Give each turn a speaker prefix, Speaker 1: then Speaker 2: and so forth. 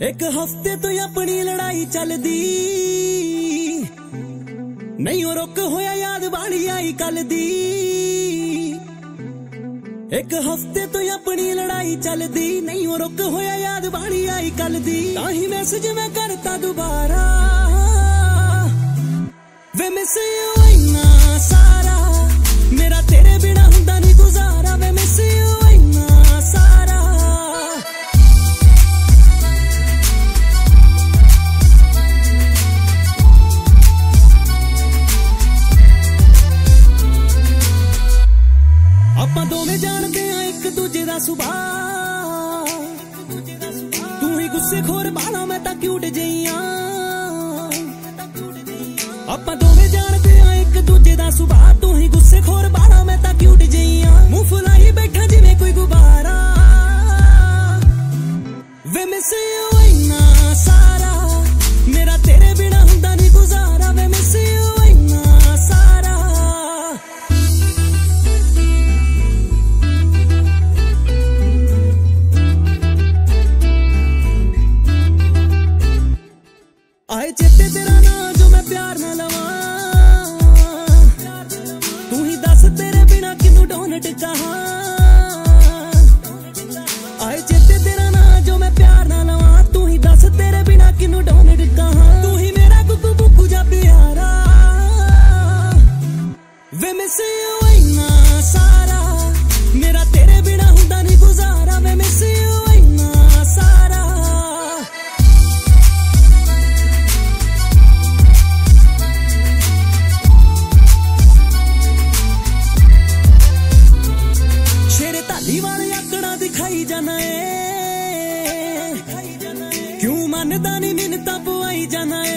Speaker 1: ਇੱਕ ਹਫ਼ਤੇ ਤੋਂ ਆਪਣੀ ਲੜਾਈ ਚੱਲਦੀ। ਨਹੀਂ ਉਹ ਰੁਕ ਹੋਇਆ ਯਾਦ ਬਾਣੀ ਆਈ ਕੱਲ ਦੀ। ਇੱਕ ਹਫ਼ਤੇ ਤੋਂ ਆਪਣੀ ਲੜਾਈ ਚੱਲਦੀ। ਨਹੀਂ ਉਹ ਰੁਕ ਹੋਇਆ ਯਾਦ ਬਾਣੀ ਆਈ ਕੱਲ ਦੀ। ਤਾਂ ਹੀ ਮੈਸੇਜ ਮੈਂ ਕਰਤਾ ਦੁਬਾਰਾ। ਦੂਜੇ ਦਾ ਸੁਭਾਅ। ਤੂੰ ਹੀ ਗੁੱਸੇ ਖੋਰ ਬਾਲਾ ਮੈਂ ਤਾਂ ਕਿਊਟ ਜਈਆਂ ਆਪਾਂ ਦੋਵੇਂ ਜਾਣਦੇ ਆ, ਇੱਕ ਦੂਜੇ ਦਾ ਸੁਭਾਅ। ਆਏ ਚੇਤੇ ਤੇਰਾ ਨਾਂ ਜੋ ਮੈਂ ਪਿਆਰ ਨਾਲ ਲਵਾਂ। ਤੂੰ ਹੀ ਦੱਸ ਤੇਰੇ ਬਿਨਾ ਕਿਨੂੰ ਡੋਨਟ ਕਹਾਂ ਆਏ ਚੇਤੇ ਤੇਰਾ ਨਾਂ ਜੋ ਮੈਂ ਪਿਆਰ ਨਾਲ ਲਵਾਂ। ਤੂੰ ਹੀ ਦੱਸ ਤੇਰੇ ਬਿਨਾ ਕਿਨੂੰ ਡੋਨਟ ਕਹਾਂ ਤੂੰ ਹੀ ਮੇਰਾ ਗੁੱਗੂ ਬੁੱਗੂ ਜਾ ਪਿਆਰਾ। ਵੇ ਮਿਸ ਯੂ ਇਨਾ ਸਾਰਾ। ਮੇਰਾ ਜਾਣਾ ਏ? ਕਿਉਂ ਮੰਨਦਾ ਨਹੀਂ ਮਿੰਨਤਾਂ ਪਵਾਈ ਜਾਣਾ ਏ?